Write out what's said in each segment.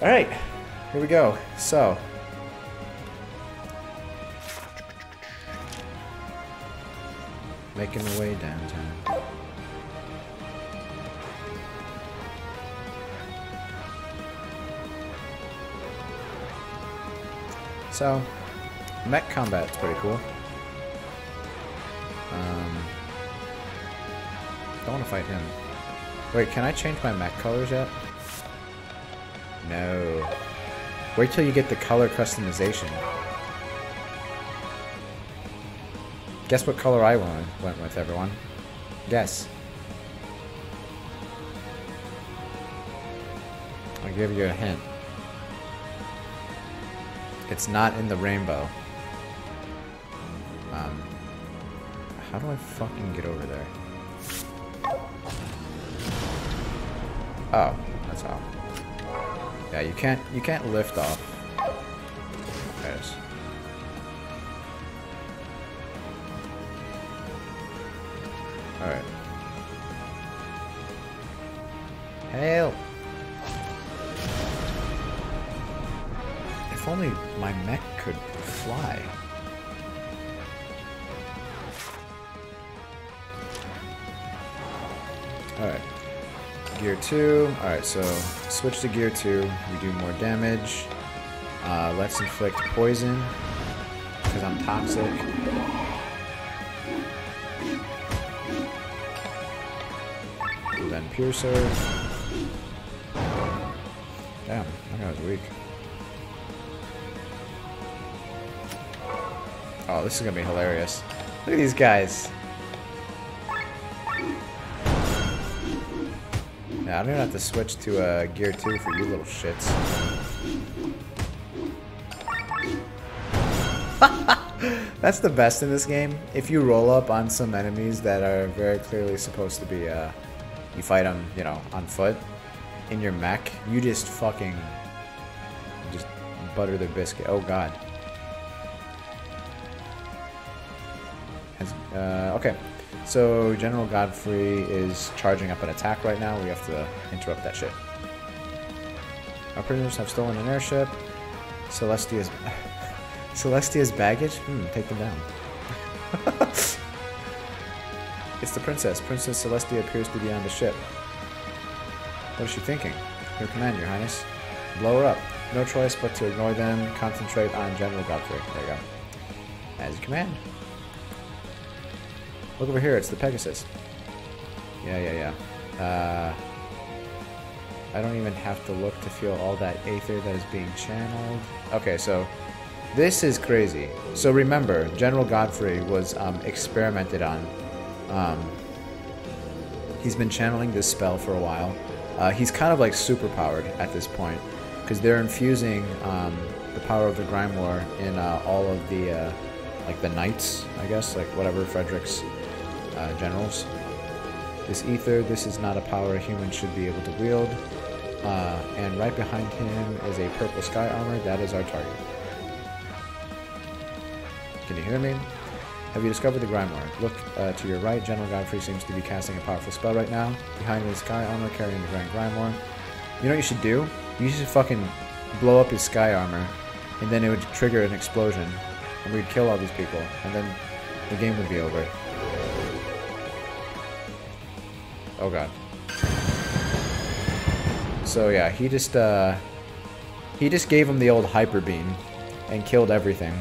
Alright, here we go. So. Making the way downtown. So, mech combat's pretty cool. Um, don't want to fight him. Wait, can I change my mech colors yet? No. Wait till you get the color customization. Guess what color I went went with, everyone? Guess. I'll give you a hint. It's not in the rainbow. Um, how do I fucking get over there? Oh, that's how. Yeah, you can't you can't lift off. There. Alright. Hail! If only my mech could fly. Alright. Gear 2. Alright, so switch to gear 2. We do more damage. Uh, let's inflict poison. Because I'm toxic. And then Piercer. Damn, that guy was weak. Oh, this is gonna be hilarious. Look at these guys. Yeah, I'm gonna have to switch to uh, gear 2 for you little shits. That's the best in this game. If you roll up on some enemies that are very clearly supposed to be, uh, you fight them, you know, on foot, in your mech, you just fucking, just butter their biscuit. Oh god. Uh, okay. So General Godfrey is charging up an attack right now. We have to interrupt that shit. Our prisoners have stolen an airship. Celestia's Celestia's baggage? Hmm, take them down. it's the princess. Princess Celestia appears to be on the ship. What is she thinking? Your command, your highness. Blow her up. No choice but to ignore them, concentrate on General Godfrey. There you go. As you command. Look over here, it's the Pegasus. Yeah, yeah, yeah. Uh, I don't even have to look to feel all that aether that is being channeled. Okay, so this is crazy. So remember, General Godfrey was um, experimented on. Um, he's been channeling this spell for a while. Uh, he's kind of like super powered at this point because they're infusing um, the power of the Grimoire in uh, all of the uh, like the knights, I guess, like whatever Frederick's uh, generals. This ether, this is not a power a human should be able to wield. Uh, and right behind him is a purple sky armor. That is our target. Can you hear me? Have you discovered the Grimoire? Look uh, to your right. General Godfrey seems to be casting a powerful spell right now. Behind is Sky Armor carrying the Grand Grimoire. You know what you should do? You should fucking blow up his Sky Armor, and then it would trigger an explosion, and we'd kill all these people, and then the game would be over. Oh god. So yeah, he just uh he just gave him the old hyper beam and killed everything.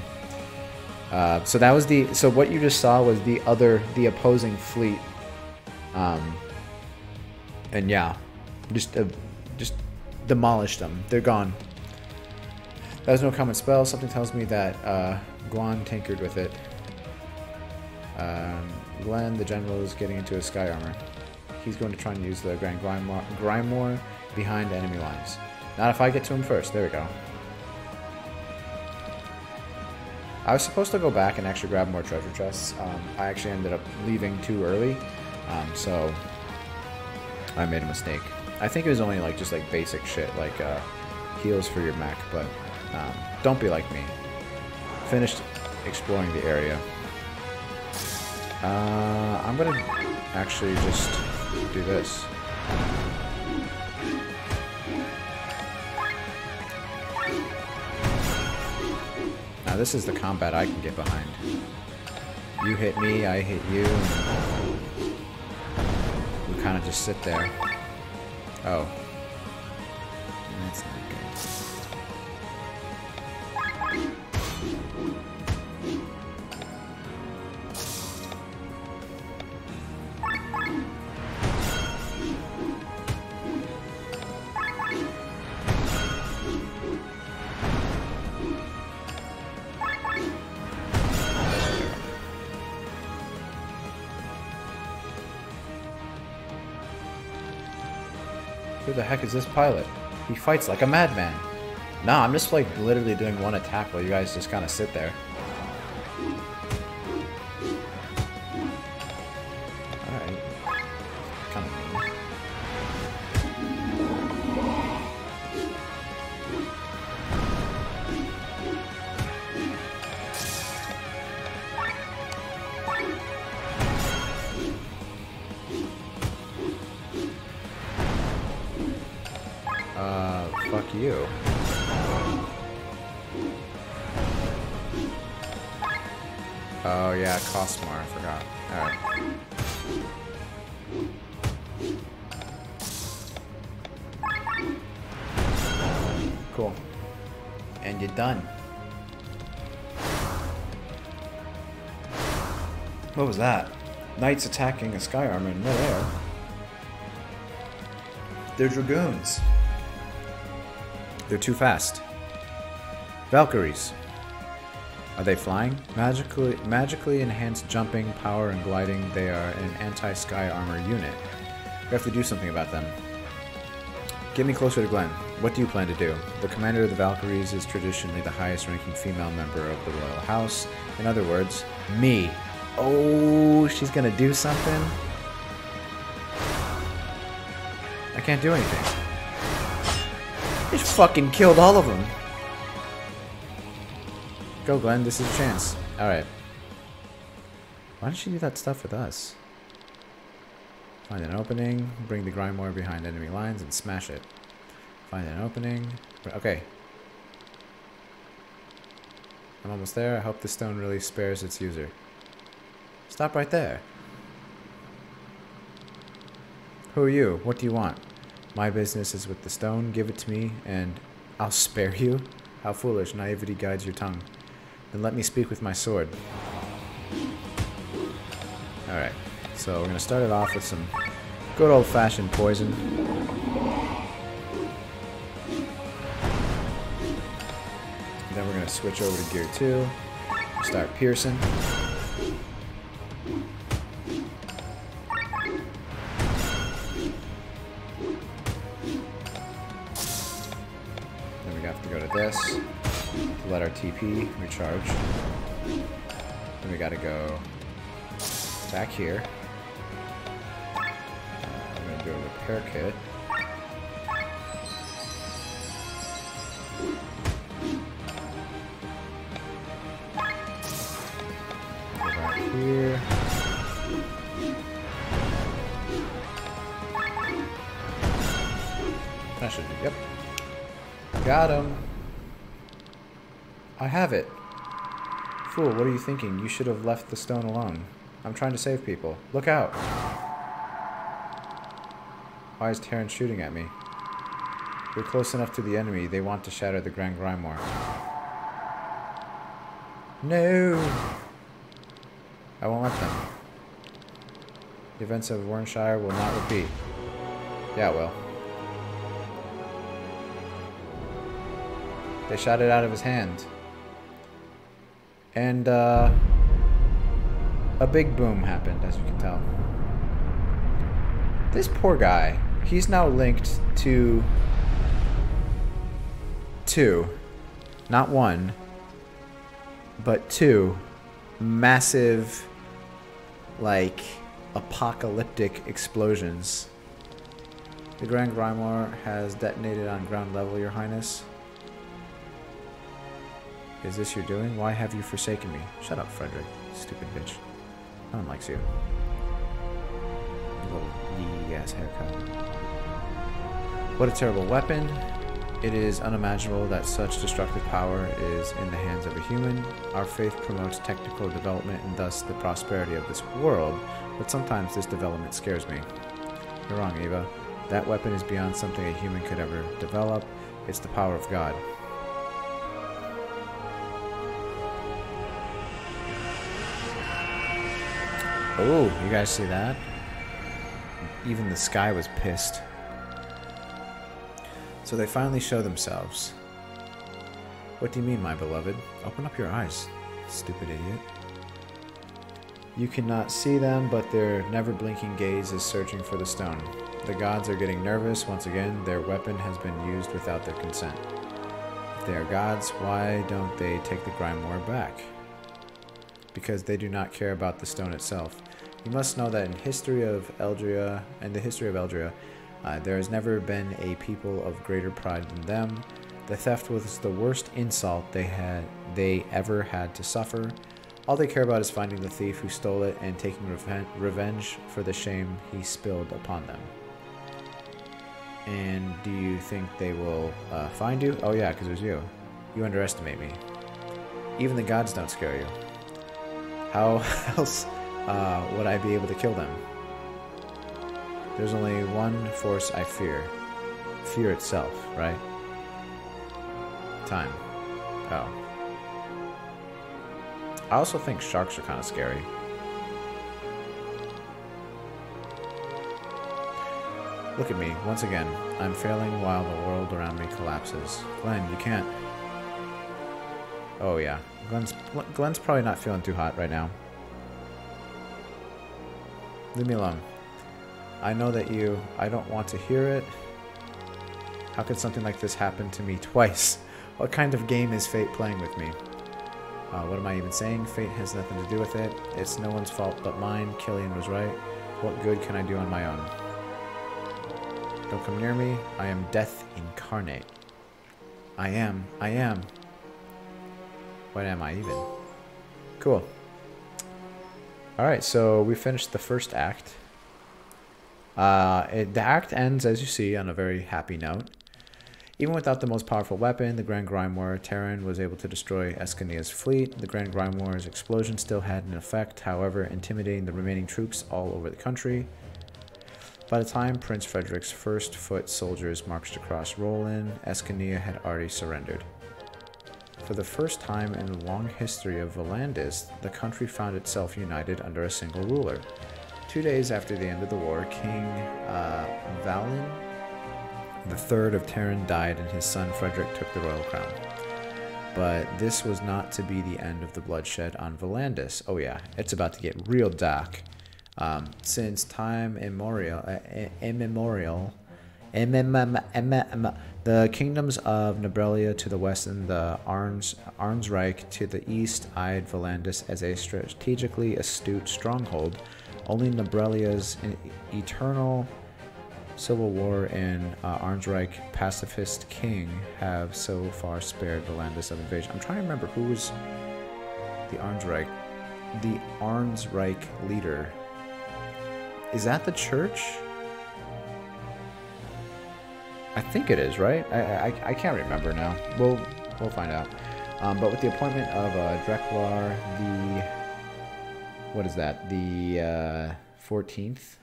Uh, so that was the so what you just saw was the other the opposing fleet. Um and yeah, just uh, just demolished them. They're gone. That was no common spell. Something tells me that uh, Guan tinkered with it. Um, Glenn, the general, is getting into his sky armor. He's going to try and use the Grand Grimoire, behind enemy lines. Not if I get to him first. There we go. I was supposed to go back and actually grab more treasure chests. Um, I actually ended up leaving too early, um, so I made a mistake. I think it was only like just like basic shit, like uh, heals for your mech, but um, don't be like me. Finished exploring the area. Uh, I'm gonna actually just do this. Now this is the combat I can get behind. You hit me, I hit you. We kind of just sit there. Oh, heck is this pilot? He fights like a madman. Nah, I'm just like literally doing one attack while you guys just kind of sit there. Fuck you. Oh yeah, it costs more, I forgot. Alright. Cool. And you're done. What was that? Knights attacking a sky armor in midair. They're dragoons. They're too fast. Valkyries. Are they flying? Magically, magically enhanced jumping, power, and gliding, they are an anti-sky armor unit. We have to do something about them. Get me closer to Glenn. What do you plan to do? The commander of the Valkyries is traditionally the highest ranking female member of the royal house. In other words, me. Oh, she's gonna do something? I can't do anything. Just fucking killed all of them. Go, Glenn. This is a chance. Alright. Why did she do that stuff with us? Find an opening. Bring the Grimoire behind enemy lines and smash it. Find an opening. Okay. I'm almost there. I hope the stone really spares its user. Stop right there. Who are you? What do you want? My business is with the stone. Give it to me, and I'll spare you. How foolish naivety guides your tongue. Then let me speak with my sword. Alright, so we're to start it off with some good old-fashioned poison. Then we're to switch over to gear 2. Start piercing. TP recharge. Then we gotta go back here. Uh, I'm gonna do a repair kit. Go back here. That should be, yep. Got him. I have it. Fool, what are you thinking? You should have left the stone alone. I'm trying to save people. Look out! Why is Taryn shooting at me? We're close enough to the enemy. They want to shatter the Grand Grimoire. No! I won't let them. The events of Warrenshire will not repeat. Yeah, it will. They shot it out of his hand. And, uh, a big boom happened, as you can tell. This poor guy, he's now linked to two, not one, but two massive, like, apocalyptic explosions. The Grand Grimoire has detonated on ground level, Your Highness. Is this your doing? Why have you forsaken me? Shut up, Frederick. Stupid bitch. No one likes you. Little yee ass haircut. What a terrible weapon. It is unimaginable that such destructive power is in the hands of a human. Our faith promotes technical development and thus the prosperity of this world, but sometimes this development scares me. You're wrong, Eva. That weapon is beyond something a human could ever develop. It's the power of God. Oh, you guys see that? Even the sky was pissed. So they finally show themselves. What do you mean, my beloved? Open up your eyes, stupid idiot. You cannot see them, but their never blinking gaze is searching for the stone. The gods are getting nervous. Once again, their weapon has been used without their consent. If they are gods, why don't they take the Grimoire back? Because they do not care about the stone itself. You must know that in history of Eldria, and the history of Eldria, uh, there has never been a people of greater pride than them. The theft was the worst insult they had they ever had to suffer. All they care about is finding the thief who stole it and taking reven revenge for the shame he spilled upon them. And do you think they will uh, find you? Oh yeah, because it was you. You underestimate me. Even the gods don't scare you. How else uh, would I be able to kill them? There's only one force I fear. Fear itself, right? Time. Oh. I also think sharks are kind of scary. Look at me, once again. I'm failing while the world around me collapses. Glenn, you can't... Oh yeah. Glenn's, Glenn's probably not feeling too hot right now. Leave me alone. I know that you... I don't want to hear it. How could something like this happen to me twice? What kind of game is fate playing with me? Uh, what am I even saying? Fate has nothing to do with it. It's no one's fault but mine. Kylian was right. What good can I do on my own? Don't come near me. I am death incarnate. I am. I am. What am I even? Cool. Alright, so we finished the first act. Uh, it, the act ends, as you see, on a very happy note. Even without the most powerful weapon, the Grand Grimoire Taryn was able to destroy Escania's fleet. The Grand Grimoire's explosion still had an effect, however, intimidating the remaining troops all over the country. By the time Prince Frederick's first foot soldiers marched across Roland, Escania had already surrendered. For the first time in the long history of Valandis, the country found itself united under a single ruler. Two days after the end of the war, King uh, Valin the third of Taryn died and his son Frederick took the royal crown. But this was not to be the end of the bloodshed on Valandis. Oh yeah, it's about to get real dark. Um, since time immemorial, uh, immemorial, the kingdoms of Nibrelia to the west and the Arns, Arnsreich to the east eyed Valandis as a strategically astute stronghold. Only Nibrelia's eternal Civil War and uh, Arnsreich pacifist king have so far spared Valandis of invasion. I'm trying to remember who was the Arnsreich. The Arnsreich leader. Is that the church? I think it is, right? I, I, I can't remember now. We'll, we'll find out. Um, but with the appointment of uh, Dreklar, the... What is that? The uh, 14th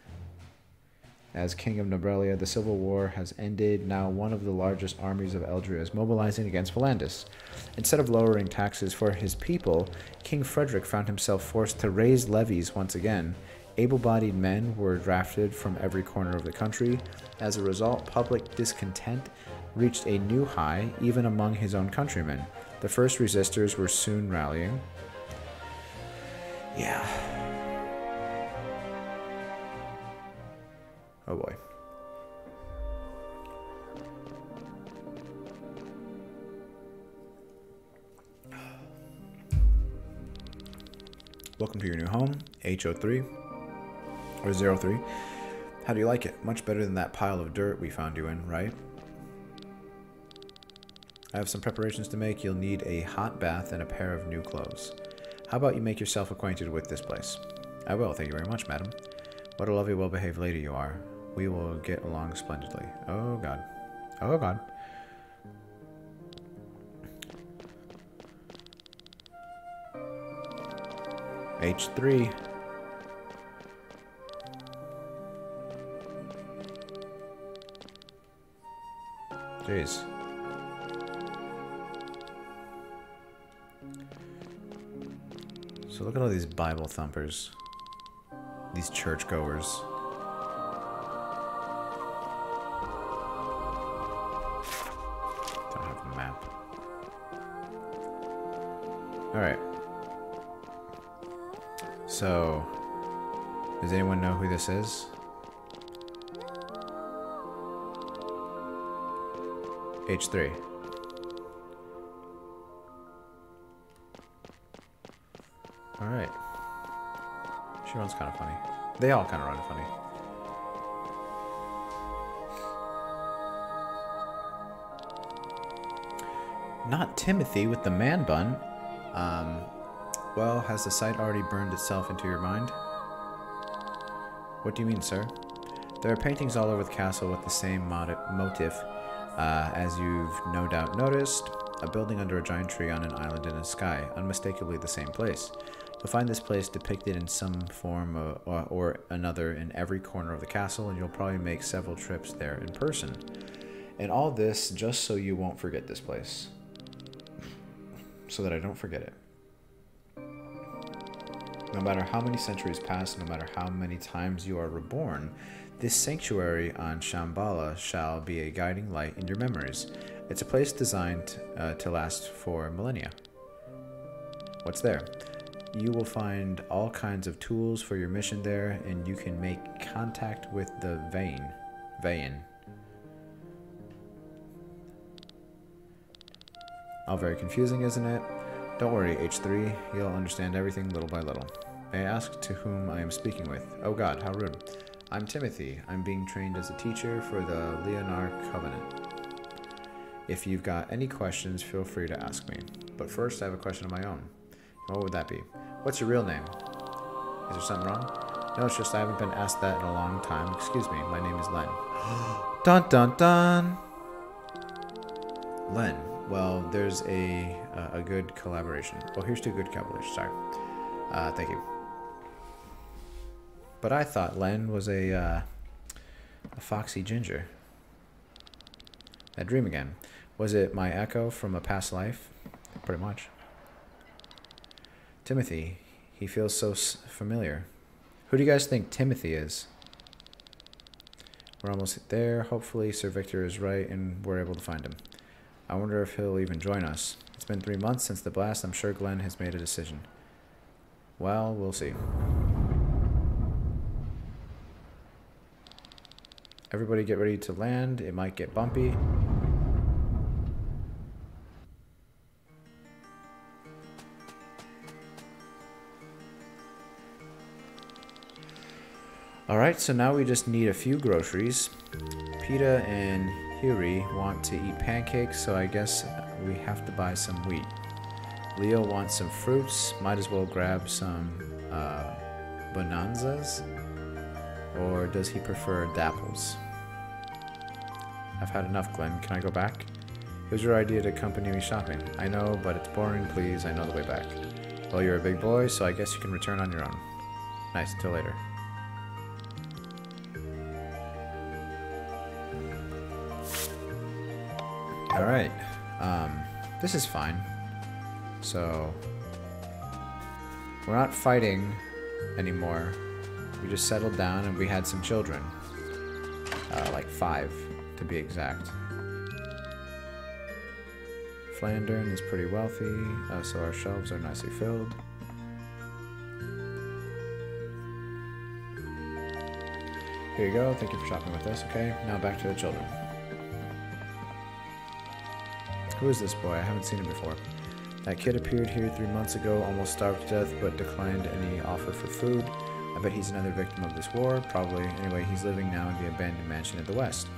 as King of Nibrelia, the civil war has ended. Now one of the largest armies of Eldria is mobilizing against Valandis. Instead of lowering taxes for his people, King Frederick found himself forced to raise levies once again. Able-bodied men were drafted from every corner of the country. As a result, public discontent reached a new high, even among his own countrymen. The first resistors were soon rallying. Yeah, Oh boy. Welcome to your new home, HO3 or 03. How do you like it? Much better than that pile of dirt we found you in, right? I have some preparations to make. You'll need a hot bath and a pair of new clothes. How about you make yourself acquainted with this place? I will, thank you very much, madam. What a lovely, well-behaved lady you are. We will get along splendidly. Oh, God. Oh, God. H3. Jeez. So look at all these Bible thumpers. These churchgoers. Don't have a map. Alright. So, does anyone know who this is? H3. Alright. She runs kind of funny. They all kind of run funny. Not Timothy with the man bun. Um, well, has the sight already burned itself into your mind? What do you mean, sir? There are paintings all over the castle with the same motif, uh, as you've no doubt noticed. A building under a giant tree on an island in the sky, unmistakably the same place. You'll find this place depicted in some form or, or, or, another in every corner of the castle, and you'll probably make several trips there in person. And all this just so you won't forget this place. So that I don't forget it. No matter how many centuries pass, no matter how many times you are reborn, this sanctuary on Shambhala shall be a guiding light in your memories. It's a place designed uh, to last for millennia. What's there? You will find all kinds of tools for your mission there, and you can make contact with the vein. Vein. All very confusing, isn't it? Don't worry, H3. You'll understand everything little by little. May I ask to whom I am speaking with? Oh god, how rude. I'm Timothy. I'm being trained as a teacher for the Leonar Covenant. If you've got any questions, feel free to ask me. But first, I have a question of my own. What would that be? What's your real name? Is there something wrong? No, it's just I haven't been asked that in a long time. Excuse me, my name is Lenne. dun dun dun! Lenne. Well, there's a, a good collaboration. Well, here's two good collaborations. Sorry. Uh, thank you. But I thought Lenne was a, uh, a foxy ginger. That dream again. Was it my echo from a past life? Pretty much. Timothy. He feels so familiar. Who do you guys think Timothy is? We're almost there. Hopefully Sir Victor is right and we're able to find him. I wonder if he'll even join us. It's been three months since the blast. I'm sure Glenn has made a decision. Well, we'll see. Everybody get ready to land. It might get bumpy. Alright, so now we just need a few groceries. Peta and Hiri want to eat pancakes, so I guess we have to buy some wheat. Leo wants some fruits. Might as well grab some uh, bonanzas. Or does he prefer dapples? I've had enough, Glenn. Can I go back? It was your idea to accompany me shopping. I know, but it's boring. Please, I know the way back. Well, you're a big boy, so I guess you can return on your own. Nice. Until later. Alright. Um, this is fine. So... We're not fighting anymore. We just settled down and we had some children. Uh, like five, to be exact. Flandern is pretty wealthy, uh, so our shelves are nicely filled. Here you go, thank you for shopping with us, okay? Now back to the children. Who is this boy? I haven't seen him before. That kid appeared here three months ago, almost starved to death, but declined any offer for food. I bet he's another victim of this war, probably. Anyway, he's living now in the abandoned mansion in the west.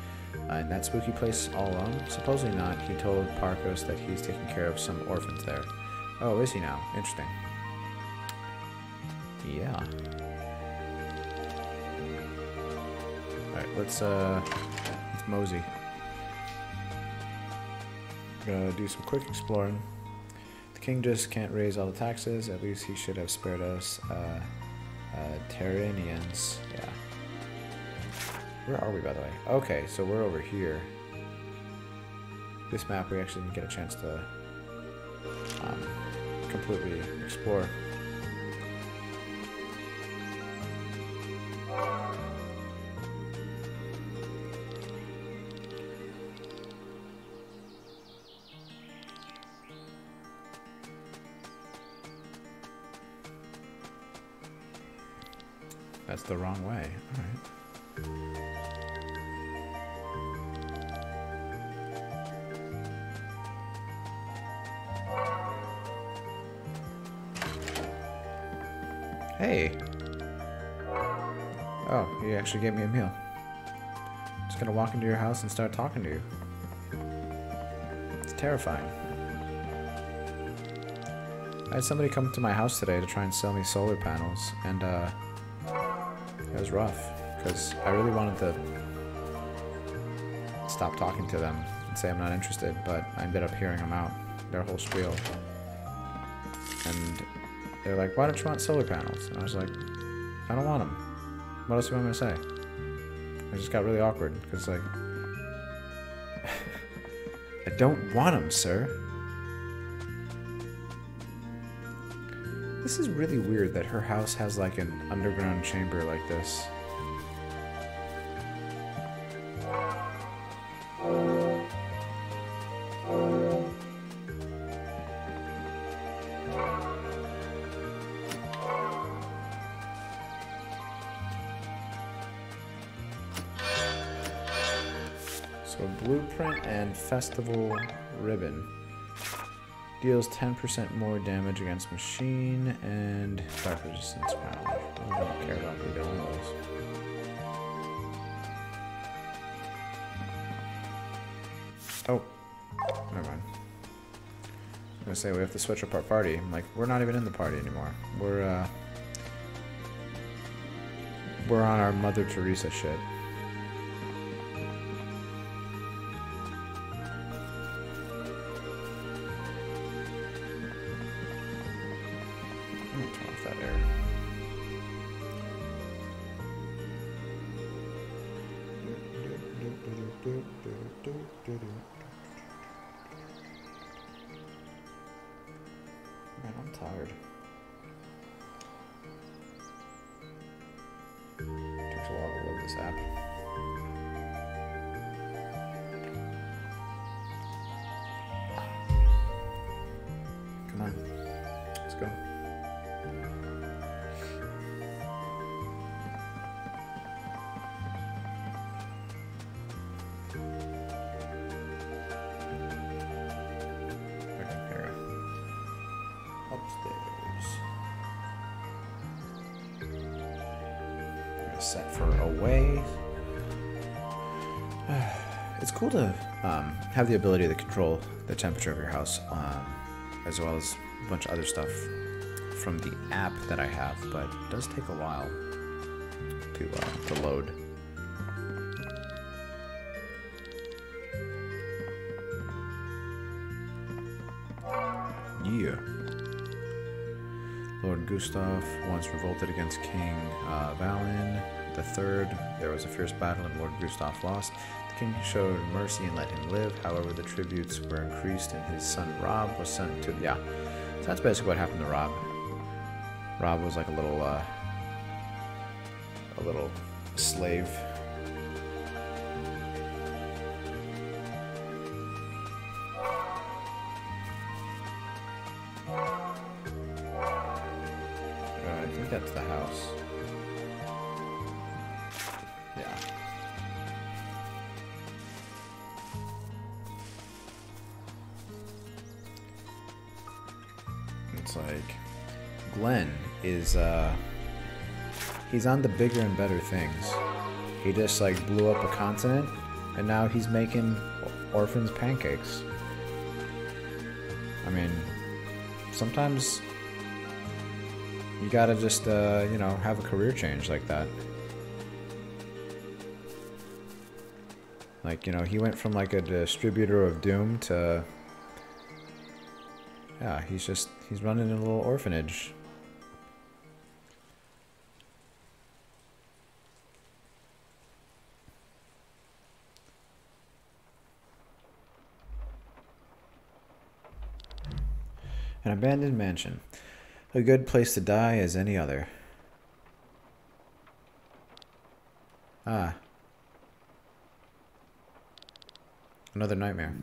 Uh, in that spooky place all alone? Supposedly not. He told Parkos that he's taking care of some orphans there. Oh, is he now? Interesting. Yeah. Alright, let's, uh, let's mosey. Gonna do some quick exploring. The king just can't raise all the taxes. At least he should have spared us uh, uh, Terranians. Yeah. Where are we, by the way? Okay, so we're over here. This map we actually didn't get a chance to um, completely explore. That's the wrong way. Actually gave me a meal. Just gonna walk into your house and start talking to you. It's terrifying. I had somebody come to my house today to try and sell me solar panels, and uh, it was rough because I really wanted to stop talking to them and say I'm not interested, but I ended up hearing them out, their whole spiel. And they're like, why don't you want solar panels? And I was like, I don't want them. What else do you want me to say? I just got really awkward because, like, I don't want him, sir. This is really weird that her house has like an underground chamber like this. And festival ribbon. Deals 10% more damage against machine and dark resistance power. I don't care about those. Oh, never mind. I'm gonna say we have to switch up our party. I'm like, we're not even in the party anymore. We're uh, we're on our Mother Teresa shit. I'm gonna turn off that set for away. It's cool to um, have the ability to control the temperature of your house, um, as well as a bunch of other stuff from the app that I have, but it does take a while to uh, to load. Yeah. Lord Gustav once revolted against King uh, Valin the Third. There was a fierce battle, and Lord Gustav lost. The king showed mercy and let him live. However, the tributes were increased, and his son Robb was sent to. Yeah, so that's basically what happened to Robb. Robb was like a little, uh, a little slave. He's on the bigger and better things. He just like blew up a continent and now he's making orphans pancakes. I mean, sometimes you gotta just uh, you know have a career change like that. Like you know he went from like a distributor of doom to Yeah, he's just, he's running a little orphanage. An abandoned mansion. A good place to die as any other. Ah. Another nightmare.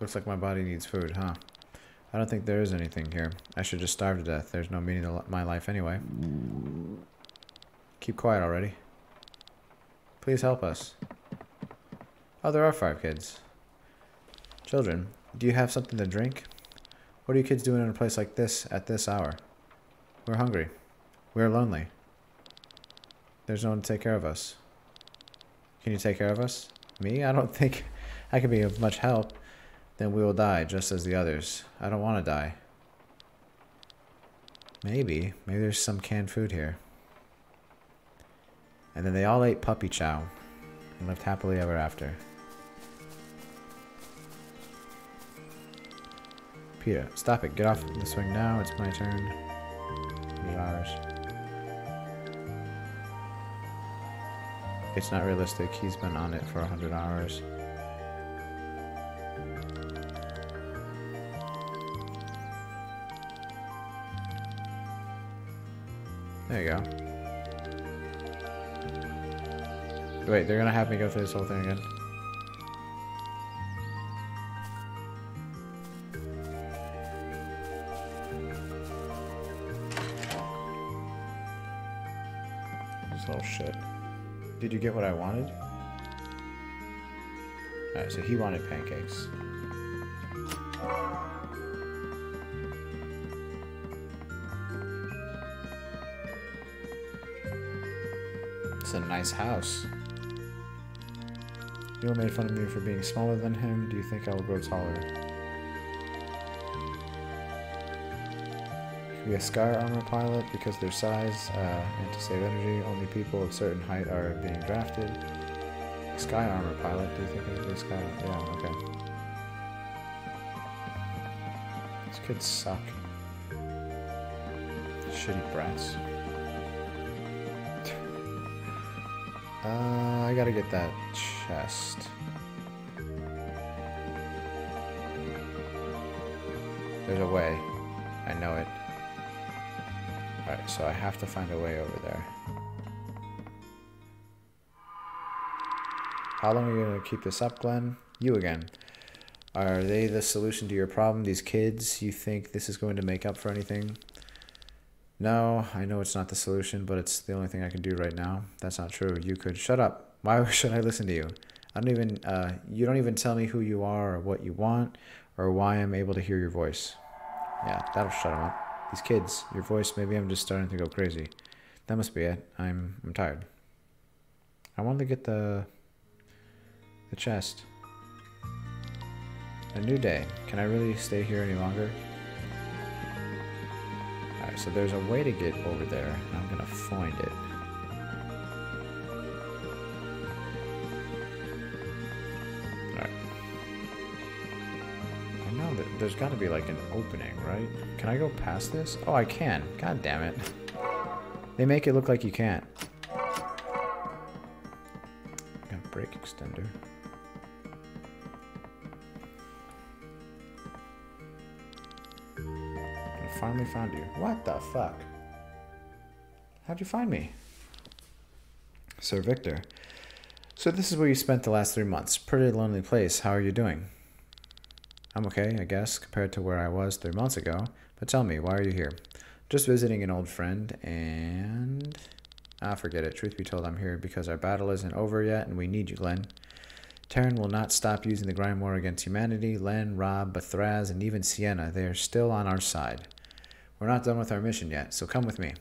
Looks like my body needs food, huh? I don't think there is anything here. I should just starve to death. There's no meaning to my life anyway. Keep quiet already. Please help us. Oh, there are five kids. Children, do you have something to drink? What are you kids doing in a place like this at this hour? We're hungry. We're lonely. There's no one to take care of us. Can you take care of us? Me? I don't think I can be of much help. Then we will die, just as the others. I don't want to die. Maybe. Maybe there's some canned food here. And then they all ate puppy chow and lived happily ever after. Peter, stop it. Get off the swing now. It's my turn. ours. It's not realistic. He's been on it for 100 hours. There you go. Wait, they're gonna have me go through this whole thing again. Get what I wanted? Alright, so he wanted pancakes. It's a nice house. You made fun of me for being smaller than him. Do you think I will grow taller? A Sky Armor pilot because their size uh, and to save energy. Only people of certain height are being drafted. Sky Armor pilot, do you think it would be Sky? Yeah, okay. These kids suck. Shitty brats. Uh, I gotta get that chest. There's a way. I know it. So I have to find a way over there. How long are you going to keep this up, Glenn? You again. Are they the solution to your problem? These kids, you think this is going to make up for anything? No, I know it's not the solution, but it's the only thing I can do right now. That's not true. You could shut up. Why should I listen to you? I don't even, uh, you don't even tell me who you are or what you want or why I'm able to hear your voice. Yeah, that'll shut him up. These kids, your voice, maybe I'm just starting to go crazy. That must be it. I'm I'm tired. I wanted to get the the chest. A new day. Can I really stay here any longer? Alright, so there's a way to get over there. I'm gonna find it. There's got to be like an opening, right? Can I go past this? Oh, I can. God damn it. They make it look like you can't. Got brake extender. I finally found you. What the fuck? How'd you find me? Sir Victor. So this is where you spent the last three months. Pretty lonely place. How are you doing? I'm okay, I guess, compared to where I was three months ago. But tell me, why are you here? Just visiting an old friend, and... Ah, forget it. Truth be told, I'm here because our battle isn't over yet, and we need you, Glenn. Taryn will not stop using the Grimoire against humanity. Lenne, Robb, Bathraz, and even Sienna, they are still on our side. We're not done with our mission yet, so come with me.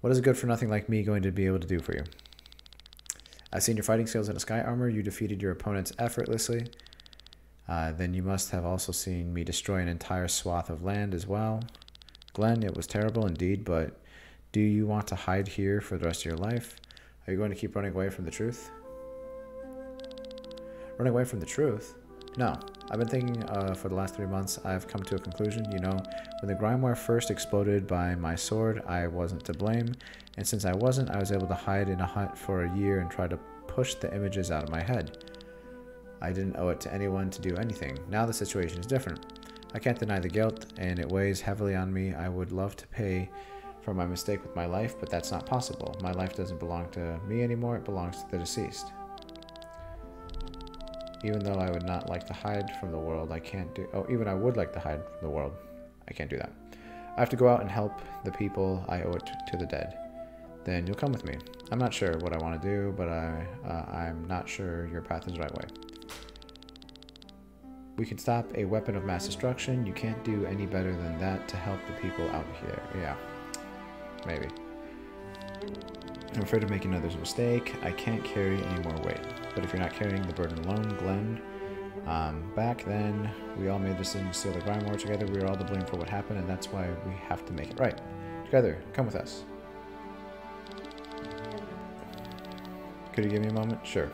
What is a good for nothing like me going to be able to do for you? I've seen your fighting skills in a sky armor. You defeated your opponents effortlessly. Uh, then you must have also seen me destroy an entire swath of land as well. Glenn, it was terrible indeed, but do you want to hide here for the rest of your life? Are you going to keep running away from the truth? Running away from the truth? No. I've been thinking uh, for the last three months, I've come to a conclusion. You know, when the Grimoire first exploded by my sword, I wasn't to blame. And since I wasn't, I was able to hide in a hut for a year and try to push the images out of my head. I didn't owe it to anyone to do anything. Now the situation is different. I can't deny the guilt, and it weighs heavily on me. I would love to pay for my mistake with my life, but that's not possible. My life doesn't belong to me anymore, it belongs to the deceased. Even though I would not like to hide from the world, I can't do... Oh, even I would like to hide from the world. I can't do that. I have to go out and help the people I owe it to the dead. Then you'll come with me. I'm not sure what I want to do, but I, uh, I'm not sure your path is the right way. We can stop a weapon of mass destruction. You can't do any better than that to help the people out here. Yeah. Maybe. I'm afraid of making others a mistake. I can't carry any more weight. But if you're not carrying the burden alone, Glenn, um, back then, we all made the decision to steal the Grimoire together. We were all to blame for what happened, and that's why we have to make it right. Together, come with us. Could you give me a moment? Sure.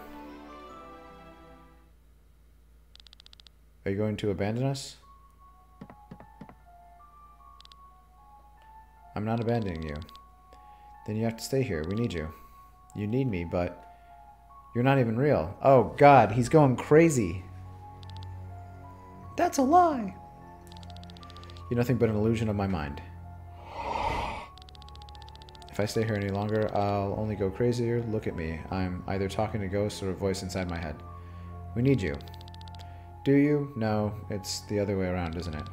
Are you going to abandon us? I'm not abandoning you. Then you have to stay here. We need you. You need me, but you're not even real. Oh god, he's going crazy. That's a lie. You're nothing but an illusion of my mind. If I stay here any longer, I'll only go crazier. Look at me. I'm either talking to ghosts or a voice inside my head. We need you. Do you? No, it's the other way around, isn't it?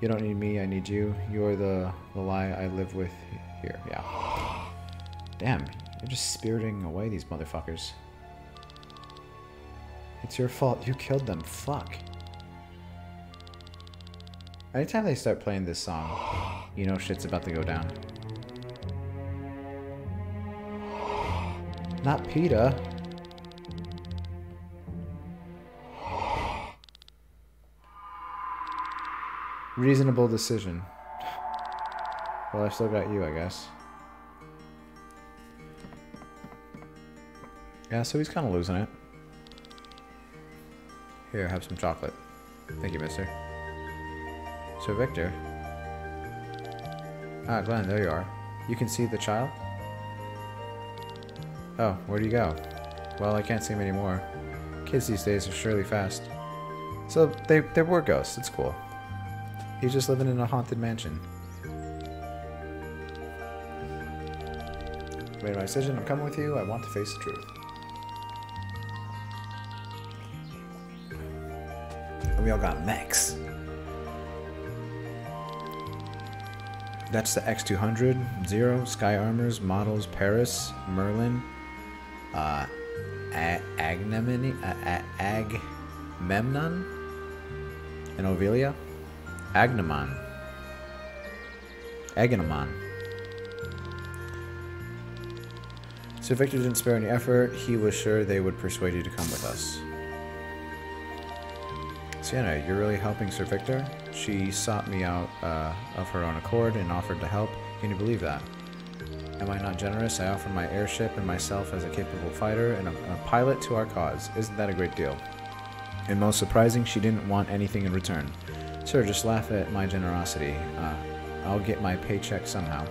You don't need me, I need you. You're the, the lie I live with here. Yeah. Damn, you're just spiriting away these motherfuckers. It's your fault. You killed them. Fuck. Anytime they start playing this song, you know shit's about to go down. Not PETA. Reasonable decision. Well, I still got you, I guess. Yeah, so he's kind of losing it. Here, have some chocolate. Thank you, mister. Sir Victor. Ah, Glenn, there you are. You can see the child? Oh, where do you go? Well, I can't see him anymore. Kids these days are surely fast. So, they, they were ghosts. It's cool. He's just living in a haunted mansion. Made my decision. I'm coming with you. I want to face the truth. And we all got mechs. That's the X200, Zero, Sky Armors, Models, Paris, Merlin, uh, Agamemnon, Agamemnon, and Ovelia. Agnemon. Agnemon. Sir Victor didn't spare any effort. He was sure they would persuade you to come with us. Sienna, you're really helping Sir Victor? She sought me out uh, of her own accord and offered to help. Can you believe that? Am I not generous? I offer my airship and myself as a capable fighter and a, a pilot to our cause. Isn't that a great deal? And most surprising, she didn't want anything in return. Sir, just laugh at my generosity. Uh, I'll get my paycheck somehow.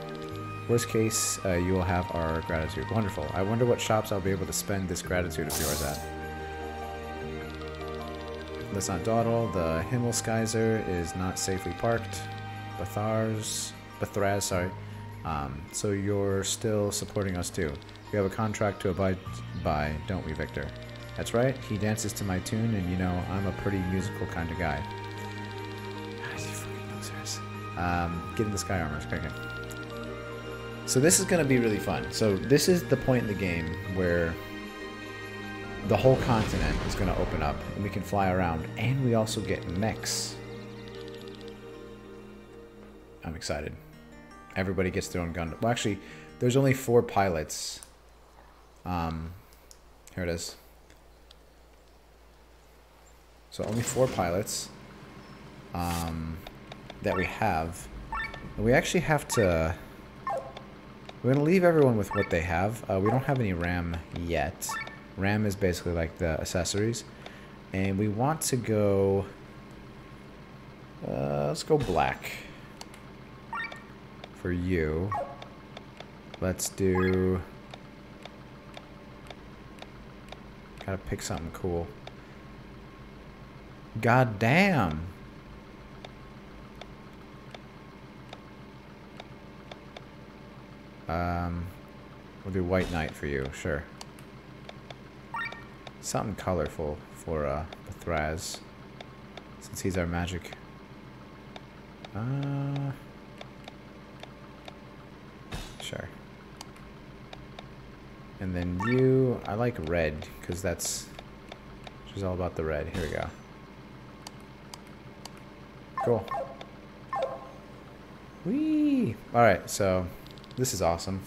Worst case, uh, you will have our gratitude. Wonderful. I wonder what shops I'll be able to spend this gratitude of yours at. Let's not dawdle. The Himmelskaiser is not safely parked. Bathars, Bathraz, sorry. Um, so you're still supporting us too. We have a contract to abide by, don't we, Victor? That's right. He dances to my tune, and you know I'm a pretty musical kind of guy. Um, get into Sky Armors. Okay, okay. So this is going to be really fun. So this is the point in the game where the whole continent is going to open up and we can fly around and we also get mechs. I'm excited. Everybody gets their own gun. Well, actually, there's only four pilots. Um, here it is. So only four pilots. Um, that we have. We actually have to... We're going to leave everyone with what they have. Uh, we don't have any RAM yet. RAM is basically like the accessories. And we want to go... Uh, let's go black. For you. Let's do... Gotta pick something cool. God damn! Um, we'll do White Knight for you, sure. Something colorful for uh, the Thraz, since he's our magic. Uh, sure. And then you, I like red, because that's, she's all about the red. Here we go. Cool. Whee! Alright, so this is awesome.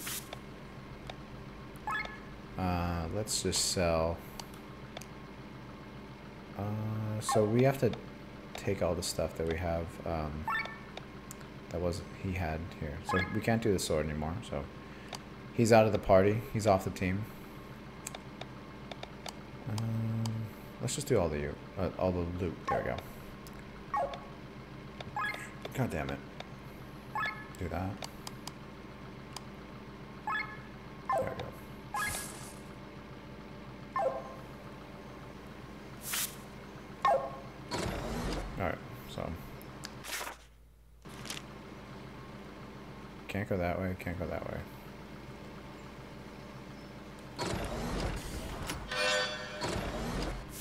Uh, let's just sell. Uh, so we have to take all the stuff that we have. Um, that was he had here. So we can't do the sword anymore. So he's out of the party. He's off the team. Um, let's just do all the uh, all the loot. There we go. God damn it. Do that. Can't go that way, can't go that way.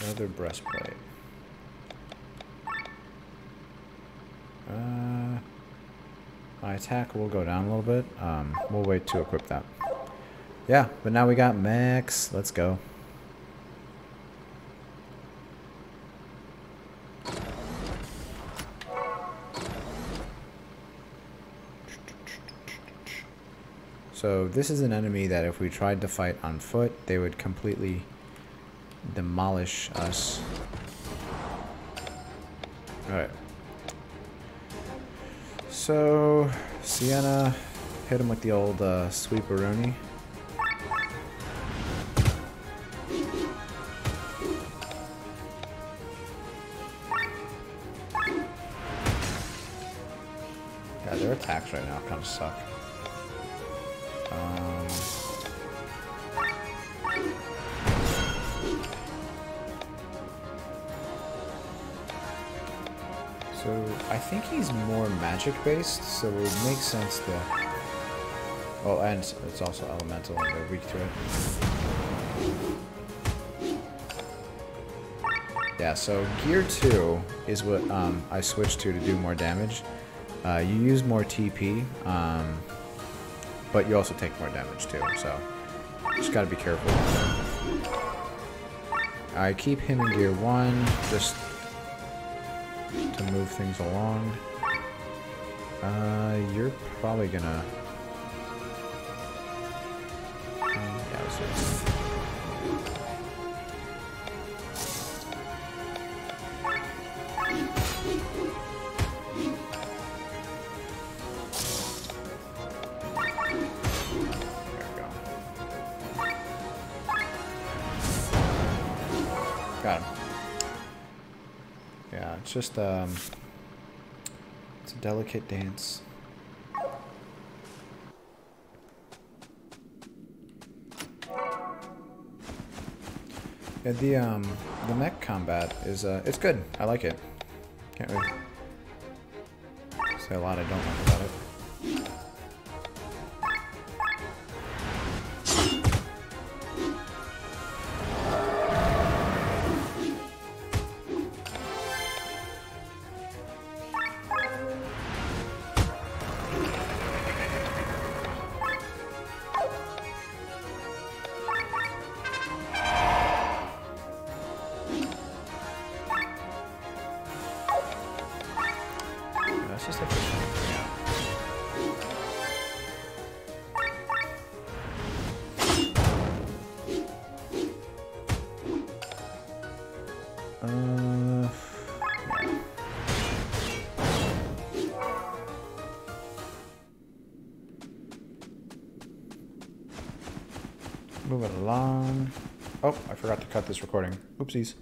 Another breastplate. Uh, my attack will go down a little bit. Um, we'll wait to equip that. Yeah, but now we got max. Let's go. So this is an enemy that if we tried to fight on foot, they would completely demolish us. Alright. So, Sienna hit him with the old uh, sweeperoonie. Yeah, their attacks right now kind of suck. Um, so I think he's more magic based, so it would make sense to. Oh, and it's also elemental and they're weak to it. Yeah, so gear 2 is what um, I switched to to do more damage. Uh, you use more TP. Um, but you also take more damage too, so just gotta be careful. I keep him in gear 1, just to move things along. Uh, you're probably gonna... Yeah, it's just, um, it's a delicate dance. Yeah, the, um, the mech combat is, uh, it's good. I like it. Can't say a lot I don't like about it. This recording. Oopsies.